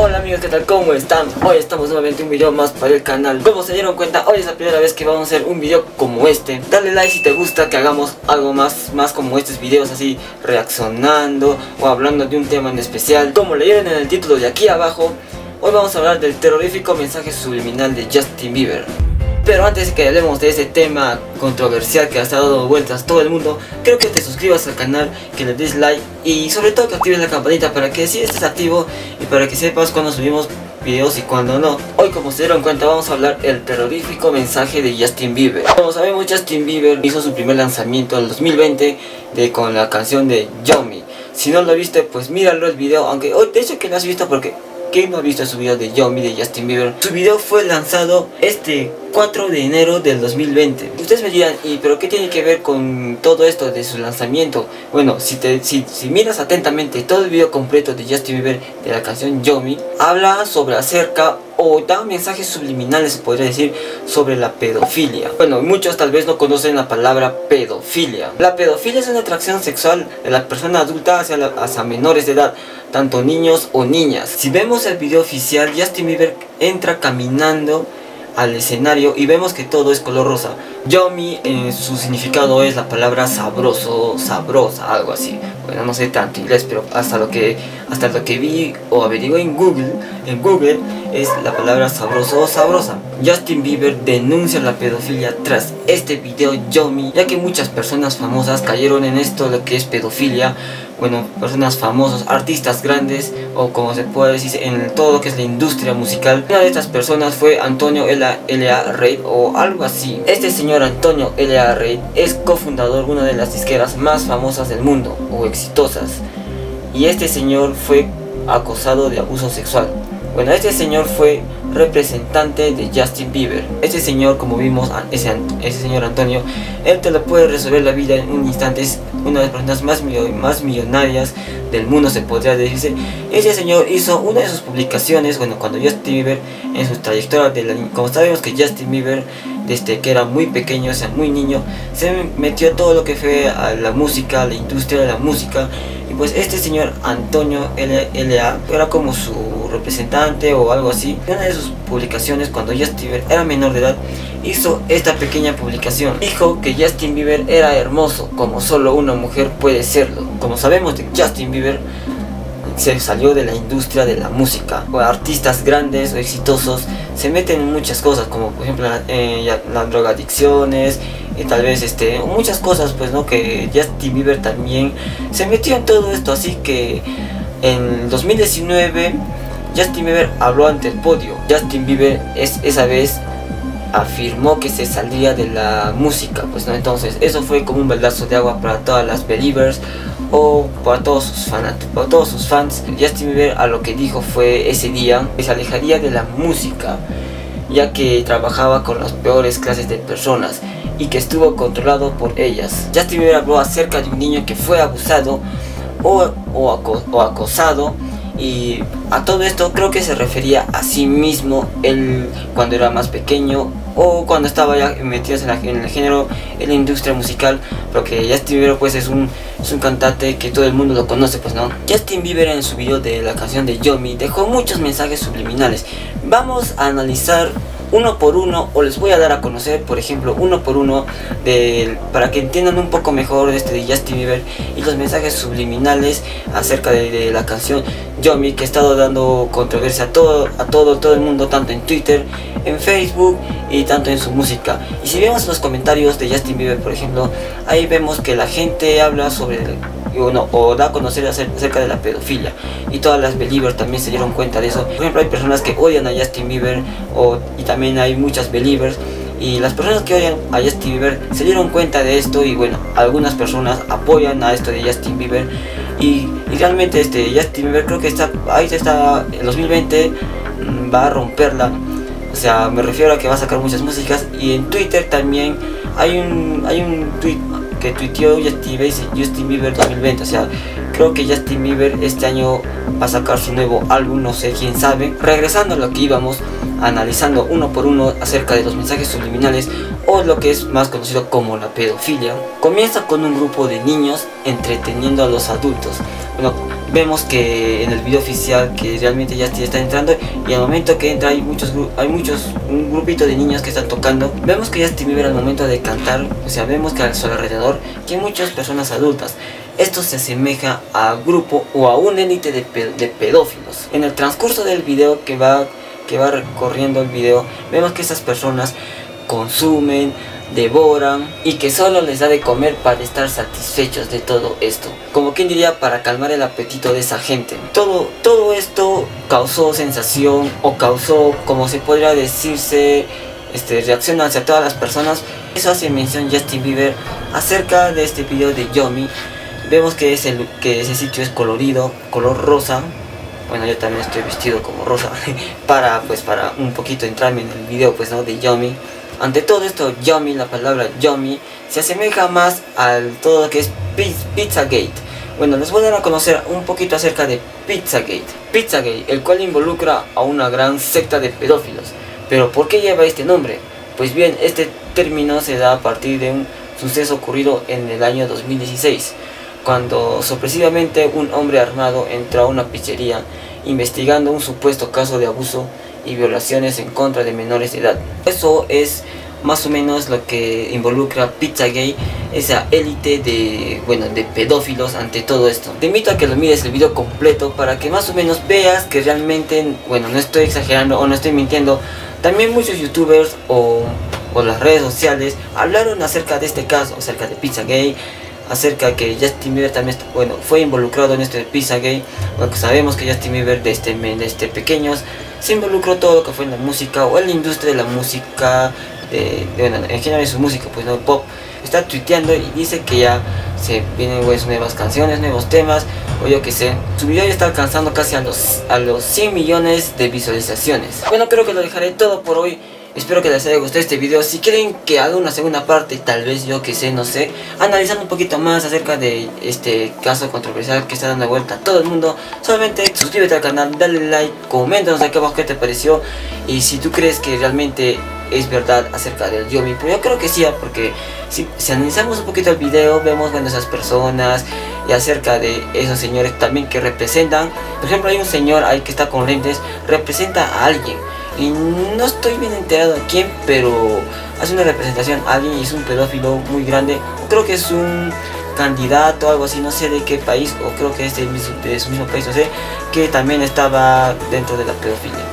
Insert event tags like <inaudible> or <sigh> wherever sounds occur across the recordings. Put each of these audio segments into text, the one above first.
Hola amigos, ¿qué tal? ¿Cómo están? Hoy estamos nuevamente en un video más para el canal Como se dieron cuenta, hoy es la primera vez que vamos a hacer un video como este Dale like si te gusta que hagamos algo más, más como estos videos así Reaccionando o hablando de un tema en especial Como leyeron en el título de aquí abajo Hoy vamos a hablar del terrorífico mensaje subliminal de Justin Bieber pero antes de que hablemos de ese tema controversial que ha estado dando vueltas todo el mundo, creo que te suscribas al canal, que le des like y sobre todo que actives la campanita para que si estés activo y para que sepas cuando subimos videos y cuando no. Hoy como se dieron cuenta vamos a hablar el terrorífico mensaje de Justin Bieber. Como sabemos Justin Bieber hizo su primer lanzamiento en el 2020 de, con la canción de Yomi. Si no lo viste pues míralo el video, aunque hoy de hecho que lo has visto porque ¿quién no ha visto su video de Yomi de Justin Bieber? Su video fue lanzado este 4 de enero del 2020. Ustedes me dirán, ¿y pero qué tiene que ver con todo esto de su lanzamiento? Bueno, si, te, si, si miras atentamente todo el video completo de Justin Bieber de la canción Yomi, habla sobre acerca o da mensajes subliminales, se podría decir, sobre la pedofilia. Bueno, muchos tal vez no conocen la palabra pedofilia. La pedofilia es una atracción sexual de la persona adulta hacia, hacia menores de edad, tanto niños o niñas. Si vemos el video oficial, Justin Bieber entra caminando al escenario y vemos que todo es color rosa. Yomi, en su significado es la palabra sabroso, sabrosa, algo así. Bueno, no sé tanto inglés, pero hasta lo que hasta lo que vi o averigué en Google, en Google es la palabra sabroso o sabrosa. Justin Bieber denuncia la pedofilia tras este video Yomi, ya que muchas personas famosas cayeron en esto lo que es pedofilia bueno, personas famosas, artistas grandes o como se puede decir en todo lo que es la industria musical. Una de estas personas fue Antonio L.A. Reid o algo así. Este señor Antonio L.A. Reid es cofundador de una de las disqueras más famosas del mundo o exitosas. Y este señor fue acosado de abuso sexual. Bueno, este señor fue representante de Justin Bieber. Este señor, como vimos, ese, ese señor Antonio, él te lo puede resolver la vida en un instante. Es una de las personas más, más millonarias del mundo, se podría decirse. Ese señor hizo una de sus publicaciones, bueno, cuando Justin Bieber, en su trayectoria, de como sabemos que Justin Bieber, desde que era muy pequeño, o sea, muy niño, se metió todo lo que fue a la música, a la industria de la música. Y pues este señor Antonio L.A. era como su representante o algo así. Una de sus publicaciones, cuando Justin Bieber era menor de edad, hizo esta pequeña publicación. Dijo que Justin Bieber era hermoso, como solo una mujer puede serlo. Como sabemos de Justin Bieber, se salió de la industria de la música. O artistas grandes o exitosos se meten en muchas cosas, como por ejemplo eh, las drogadicciones y tal vez este muchas cosas, pues no que Justin Bieber también se metió en todo esto, así que en 2019 Justin Bieber habló ante el podio. Justin Bieber es, esa vez afirmó que se saldría de la música, pues no, entonces eso fue como un baldazo de agua para todas las believers o para todos sus fans, para todos sus fans. Justin Bieber a lo que dijo fue ese día que se alejaría de la música, ya que trabajaba con las peores clases de personas y que estuvo controlado por ellas. Justin Bieber habló acerca de un niño que fue abusado o, o acosado y a todo esto creo que se refería a sí mismo él cuando era más pequeño o cuando estaba ya metido en, el género, en la industria musical, porque Justin Bieber pues es un, es un cantante que todo el mundo lo conoce pues no. Justin Bieber en su video de la canción de Yomi dejó muchos mensajes subliminales. Vamos a analizar uno por uno o les voy a dar a conocer por ejemplo uno por uno de, para que entiendan un poco mejor este de Justin Bieber y los mensajes subliminales acerca de, la canción. Yomi que ha estado dando controversia a todo, a todo, todo el mundo tanto en Twitter, en Facebook y tanto en su música. Y si vemos los comentarios de Justin Bieber por ejemplo ahí vemos que la gente habla sobre o da a conocer acerca de la pedofilia. Y todas las believers también se dieron cuenta de eso. Por ejemplo hay personas que odian a Justin Bieber o, y también hay muchas believers y las personas que odian a Justin Bieber se dieron cuenta de esto y bueno algunas personas apoyan a esto de Justin Bieber. Y, realmente este Justin Bieber creo que está ahí está en 2020 mm, va a romperla. O sea me refiero a que va a sacar muchas músicas y en Twitter también hay un hay un tweet que tuiteó Justin Bieber 2020. O sea, creo que Justin Bieber este año va a sacar su nuevo álbum, no sé quién sabe. Regresando a lo que íbamos, analizando uno por uno acerca de los mensajes subliminales o lo que es más conocido como la pedofilia. Comienza con un grupo de niños entreteniendo a los adultos. Vemos que en el video oficial que realmente ya está entrando y al momento que entra hay muchos hay muchos un grupito de niños que están tocando vemos que Justin Bieber al momento de cantar o sea vemos que a su alrededor que hay muchas personas adultas esto se asemeja a grupo o a un élite de, de, pedófilos. En el transcurso del video que va, que va recorriendo el video, vemos que esas personas consumen, devoran y que solo les da de comer para estar satisfechos de todo esto. Como quien diría para calmar el apetito de esa gente. Todo, todo esto causó sensación o causó, como se podría decirse, este, reacción hacia todas las personas. Eso hace mención Justin Bieber acerca de este video de Yomi Vemos que, es el, que ese sitio es colorido, color rosa. Bueno, yo también estoy vestido como rosa <laughs> para pues para un poquito entrarme en el video pues no de Yomi. Ante todo esto, Yomi, la palabra Yomi, se asemeja más al todo lo que es Pizzagate. Bueno, les voy a dar a conocer un poquito acerca de Pizzagate. Pizzagate, el cual involucra a una gran secta de pedófilos. Pero ¿por qué lleva este nombre? Pues bien, este término se da a partir de un suceso ocurrido en el año 2016 cuando sorpresivamente un hombre armado entró a una pizzería investigando un supuesto caso de abuso y violaciones en contra de menores de edad. Eso es más o menos lo que involucra Pizzagate, esa élite de, bueno, de pedófilos ante todo esto. Te invito a que lo mires el video completo para que más o menos veas que realmente, bueno, no estoy exagerando o no estoy mintiendo. También muchos youtubers o, las redes sociales hablaron acerca de este caso, acerca de Pizzagate acerca que Justin Bieber también bueno, fue involucrado en este Pizzagate, porque sabemos que Justin Bieber desde, desde pequeños se involucró todo lo que fue en la música o en la industria de la música, de, bueno, en general en su música, pues no pop, está tuiteando y dice que ya se vienen pues, nuevas canciones, nuevos temas, o yo que sé. Su video ya está alcanzando casi a los, a los 100 millones de visualizaciones. Bueno, creo que lo dejaré todo por hoy. Espero que les haya gustado este video. Si quieren que haga una segunda parte, tal vez yo que sé, no sé, analizando un poquito más acerca de este caso controversial que está dando vuelta a todo el mundo, solamente suscríbete al canal, dale like, coméntanos aquí abajo qué te pareció y si tú crees que realmente es verdad acerca del Yomi, pues yo creo que sí, porque si, si analizamos un poquito el video, vemos bueno esas personas y acerca de esos señores también que representan, por ejemplo hay un señor ahí que está con lentes, representa a alguien y no estoy bien enterado de quién, pero hace una representación a alguien es un pedófilo muy grande. Creo que es un candidato, algo así, no sé de qué país, o creo que es de, de su mismo país, no sé, que también estaba dentro de la pedofilia.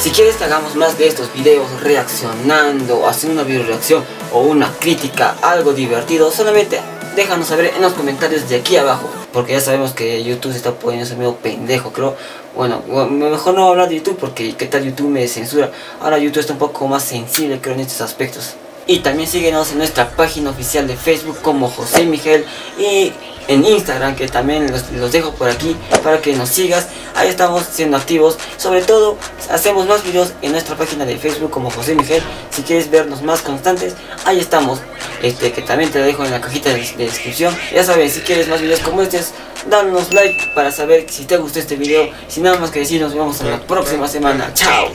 Si quieres que hagamos más de estos videos reaccionando, haciendo una video reacción o una crítica, algo divertido, solamente déjanos saber en los comentarios de aquí abajo. Porque ya sabemos que YouTube se está poniendo ese medio pendejo, creo. Bueno, mejor no hablar de YouTube porque qué tal YouTube me censura. Ahora YouTube está un poco más sensible, creo, en estos aspectos. Y también síguenos en nuestra página oficial de Facebook como José Miguel y en Instagram que también los, dejo por aquí para que nos sigas. Ahí estamos siendo activos. Sobre todo hacemos más videos en nuestra página de Facebook como José Miguel. Si quieres vernos más constantes, ahí estamos. Este que también te lo dejo en la cajita de, descripción. Ya sabes, si quieres más videos como este, danos like para saber si te gustó este video. Sin nada más que decir, nos vemos en la próxima semana. Chao.